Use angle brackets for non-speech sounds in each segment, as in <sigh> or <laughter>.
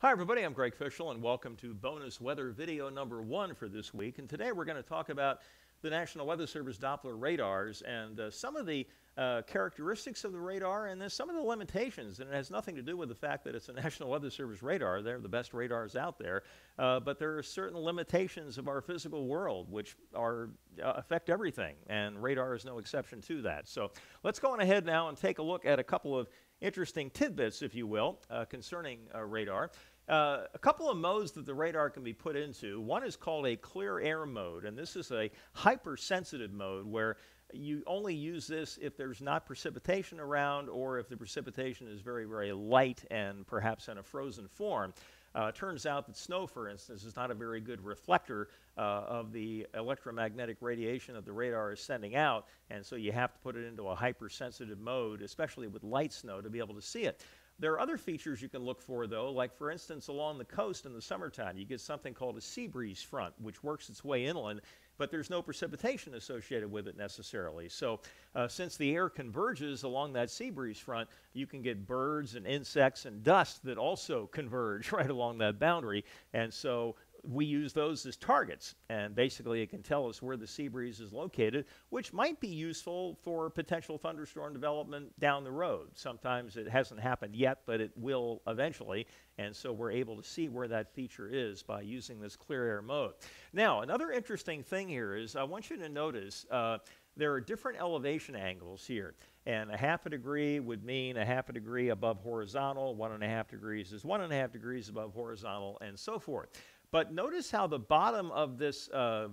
Hi, everybody. I'm Greg Fishel, and welcome to bonus weather video number one for this week. And today we're going to talk about the National Weather Service Doppler radars and uh, some of the uh, characteristics of the radar and then some of the limitations. And it has nothing to do with the fact that it's a <laughs> National Weather Service radar. They're the best radars out there. Uh, but there are certain limitations of our physical world which are, uh, affect everything. And radar is no exception to that. So let's go on ahead now and take a look at a couple of interesting tidbits, if you will, uh, concerning uh, radar. Uh, a couple of modes that the radar can be put into. One is called a clear air mode, and this is a hypersensitive mode where you only use this if there's not precipitation around or if the precipitation is very, very light and perhaps in a frozen form. Uh, turns out that snow, for instance, is not a very good reflector uh, of the electromagnetic radiation that the radar is sending out, and so you have to put it into a hypersensitive mode, especially with light snow, to be able to see it. There are other features you can look for, though, like for instance, along the coast in the summertime, you get something called a sea breeze front, which works its way inland, but there's no precipitation associated with it necessarily. So, uh, since the air converges along that sea breeze front, you can get birds and insects and dust that also <laughs> converge right along that boundary. And so, we use those as targets. And basically, it can tell us where the sea breeze is located, which might be useful for potential thunderstorm development down the road. Sometimes it hasn't happened yet, but it will eventually. And so we're able to see where that feature is by using this clear air mode. Now, another interesting thing here is I want you to notice uh, there are different elevation angles here. And a half a degree would mean a half a degree above horizontal, one and a half degrees is one and a half degrees above horizontal, and so forth. But notice how the bottom of this uh,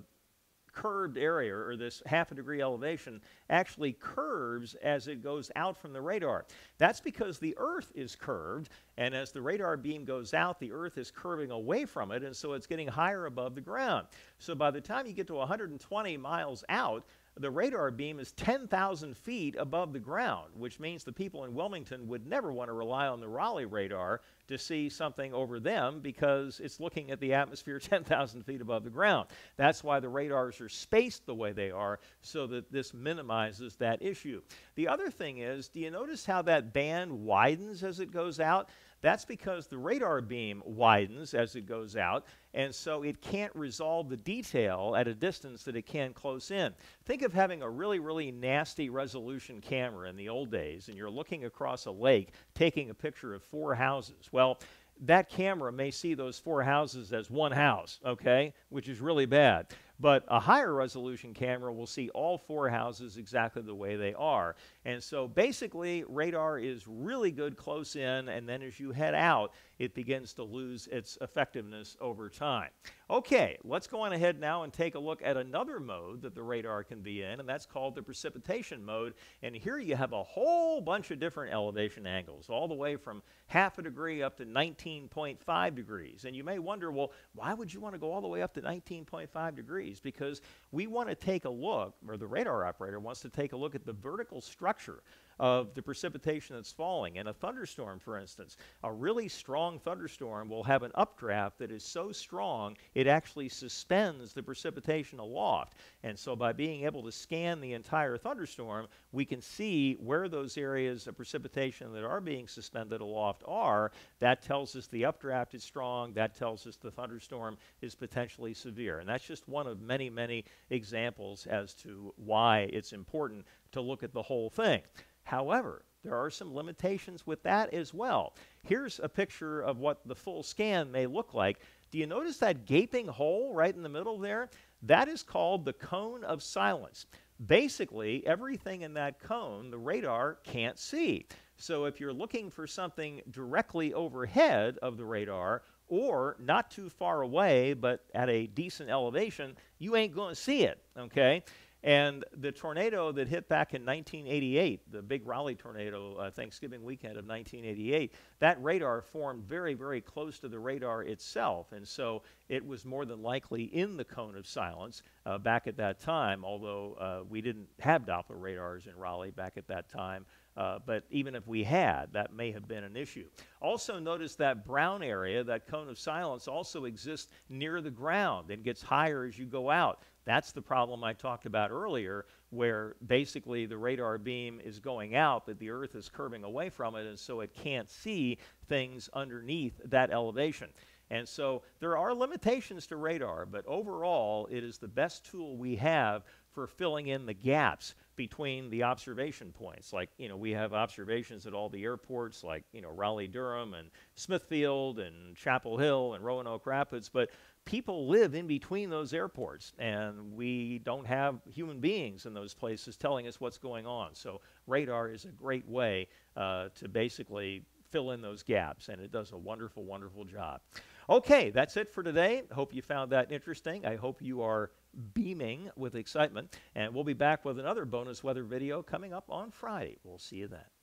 curved area or this half a degree elevation actually curves as it goes out from the radar. That's because the Earth is curved, and as the radar beam goes out, the Earth is curving away from it, and so it's getting higher above the ground. So by the time you get to 120 miles out, the radar beam is 10,000 feet above the ground, which means the people in Wilmington would never want to rely on the Raleigh radar to see something over them because it's looking at the atmosphere <laughs> 10,000 feet above the ground. That's why the radars are spaced the way they are so that this minimizes that issue. The other thing is, do you notice how that band widens as it goes out? That's because the radar beam widens as it goes out, and so it can't resolve the detail at a distance that it can close in. Think of having a really, really nasty resolution camera in the old days, and you're looking across a lake taking a picture of four houses. Well, that camera may see those four houses as one house, okay, which is really bad. But a higher resolution camera will see all four houses exactly the way they are. And so basically, radar is really good close in, and then as you head out, it begins to lose its effectiveness over time. Okay, let's go on ahead now and take a look at another mode that the radar can be in, and that's called the precipitation mode. And here you have a whole bunch of different elevation angles, all the way from half a degree up to 19.5 degrees. And you may wonder, well, why would you want to go all the way up to 19.5 degrees? Because we want to take a look, or the radar operator wants to take a look at the vertical structure of the precipitation that's falling. In a thunderstorm, for instance, a really strong thunderstorm will have an updraft that is so strong it actually suspends the precipitation aloft. And so, by being able to scan the entire thunderstorm, we can see where those areas of precipitation that are being suspended aloft are. That tells us the updraft is strong. That tells us the thunderstorm is potentially severe. And that's just one of many, many examples as to why it's important to look at the whole thing. However, there are some limitations with that as well. Here's a picture of what the full scan may look like. Do you notice that gaping hole right in the middle there? That is called the cone of silence. Basically, everything in that cone, the radar can't see. So if you're looking for something directly overhead of the radar or not too far away but at a decent elevation, you ain't going to see it, okay? And the tornado that hit back in 1988, the big Raleigh tornado, uh, Thanksgiving weekend of 1988, that radar formed very, very close to the radar itself. And so it was more than likely in the cone of silence uh, back at that time, although uh, we didn't have Doppler radars in Raleigh back at that time. Uh, but even if we had, that may have been an issue. Also, notice that brown area, that cone of silence, also exists near the ground and gets higher as you go out. That's the problem I talked about earlier, where basically the radar beam is going out, but the Earth is curving away from it, and so it can't see things underneath that elevation. And so there are limitations to radar, but overall, it is the best tool we have for filling in the gaps between the observation points. Like, you know, we have observations at all the airports, like, you know, Raleigh Durham and Smithfield and Chapel Hill and Roanoke Rapids, but people live in between those airports, and we don't have human beings in those places telling us what's going on. So, radar is a great way uh, to basically fill in those gaps, and it does a wonderful, wonderful job. Okay, that's it for today. Hope you found that interesting. I hope you are beaming with excitement. And we'll be back with another bonus weather video coming up on Friday. We'll see you then.